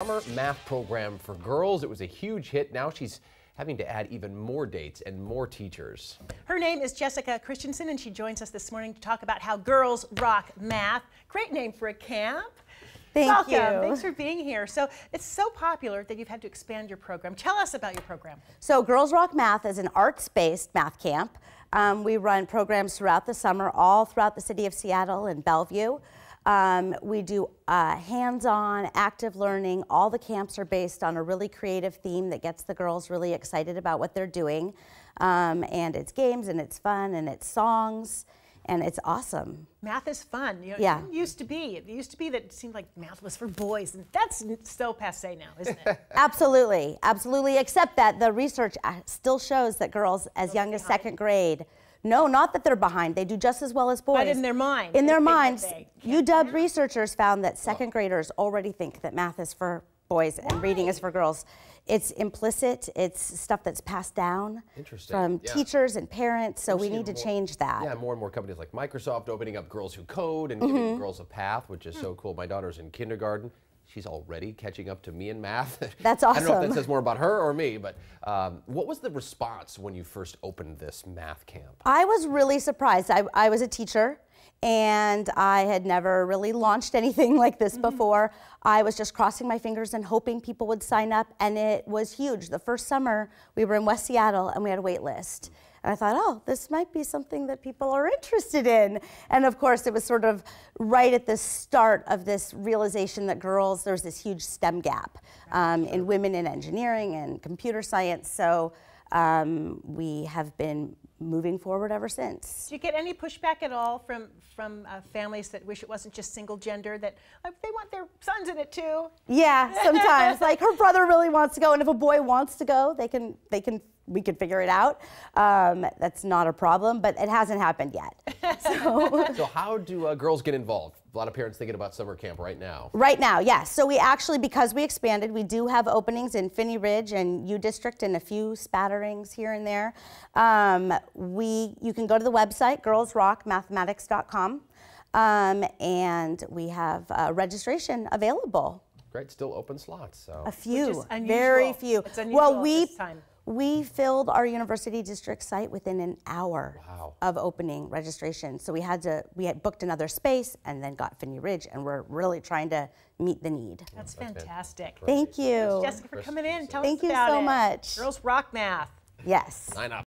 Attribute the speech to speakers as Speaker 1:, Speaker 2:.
Speaker 1: summer math program for girls. It was a huge hit. Now she's having to add even more dates and more teachers.
Speaker 2: Her name is Jessica Christianson, and she joins us this morning to talk about how girls rock math. Great name for a camp.
Speaker 3: Thank
Speaker 2: Welcome.
Speaker 3: you.
Speaker 2: Thanks for being here. So it's so popular that you've had to expand your program. Tell us about your program.
Speaker 3: So Girls Rock Math is an arts-based math camp. Um, we run programs throughout the summer, all throughout the city of Seattle and Bellevue. Um, we do uh, hands-on, active learning. All the camps are based on a really creative theme that gets the girls really excited about what they're doing. Um, and it's games, and it's fun, and it's songs, and it's awesome.
Speaker 2: Math is fun. You know,
Speaker 3: Yeah.
Speaker 2: It used to be. It used to be that it seemed like math was for boys, and that's so passe now, isn't it?
Speaker 3: Absolutely, absolutely. Except that the research uh, still shows that girls as young as second grade, no, not that they're behind. They do just as well as boys.
Speaker 2: But in their mind,
Speaker 3: in their minds, UW researchers found that second graders already think that math is for boys and reading is for girls. It's implicit. It's stuff that's passed down
Speaker 1: Interesting,
Speaker 3: from
Speaker 1: yeah.
Speaker 3: teachers and parents. So
Speaker 1: We're
Speaker 3: we
Speaker 1: seeing
Speaker 3: need to
Speaker 1: more-
Speaker 3: change that.
Speaker 1: Yeah, more and more companies like Microsoft opening up Girls Who Code and
Speaker 3: Mm-hmm.
Speaker 1: giving girls a path, which is so cool. My daughter's in kindergarten. She's already catching up to me in math.
Speaker 3: That's awesome.
Speaker 1: I don't know if that says more about her or me, but um, what was the response when you first opened this math camp?
Speaker 3: I was really surprised. I, I was a teacher and I had never really launched anything like this before. I was just crossing my fingers and hoping people would sign up, and it was huge. The first summer, we were in West Seattle and we had a wait list. And I thought, oh, this might be something that people are interested in. And of course, it was sort of right at the start of this realization that girls, there's this huge STEM gap um, in women in engineering and computer science. So um, we have been moving forward ever since.
Speaker 2: Do you get any pushback at all from from uh, families that wish it wasn't just single gender? That uh, they want their sons in it too.
Speaker 3: Yeah, sometimes like her brother really wants to go, and if a boy wants to go, they can they can we can figure it out. Um, that's not a problem, but it hasn't happened yet. So
Speaker 1: So how do uh, girls get involved? A lot of parents thinking about summer camp right now.
Speaker 3: right now, yes. So we actually because we expanded, we do have openings in Phinney Ridge and U District and a few spatterings here and there. Um, we you can go to the website girlsrockmathematics.com, um, and we have uh, registration available.
Speaker 1: Great, still open slots. So
Speaker 3: A few,
Speaker 2: is
Speaker 3: very few.
Speaker 2: It's unusual
Speaker 3: well,
Speaker 2: at
Speaker 3: we
Speaker 2: this time.
Speaker 3: We filled our university district site within an hour
Speaker 1: Wow.
Speaker 3: of opening registration. So we had to we had booked another space and then got Phinney Ridge, and we're really trying to meet the need.
Speaker 2: That's fantastic.
Speaker 3: Thank you.
Speaker 2: Jessica for coming in. Tell
Speaker 3: Thank
Speaker 2: us
Speaker 3: you so
Speaker 2: it.
Speaker 3: much.
Speaker 2: Girls rock math.
Speaker 3: Yes.
Speaker 1: sign up.